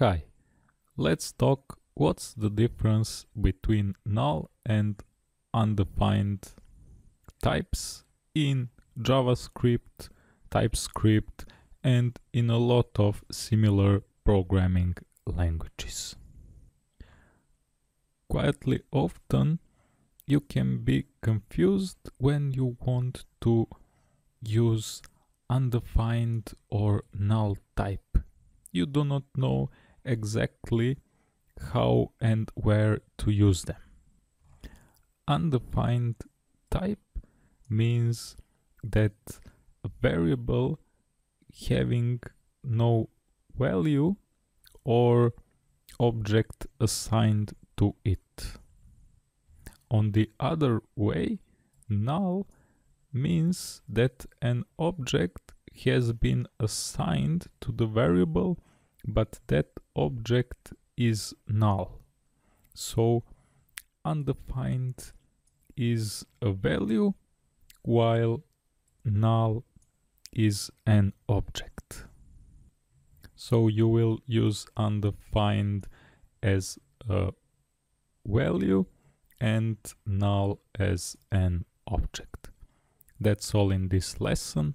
Hi, let's talk what's the difference between null and undefined types in JavaScript, TypeScript and in a lot of similar programming languages. Quietly often you can be confused when you want to use undefined or null type. You do not know exactly how and where to use them. Undefined type means that a variable having no value or object assigned to it. On the other way, null means that an object has been assigned to the variable but that object is null. So undefined is a value while null is an object. So you will use undefined as a value and null as an object. That's all in this lesson.